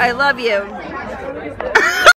I love you.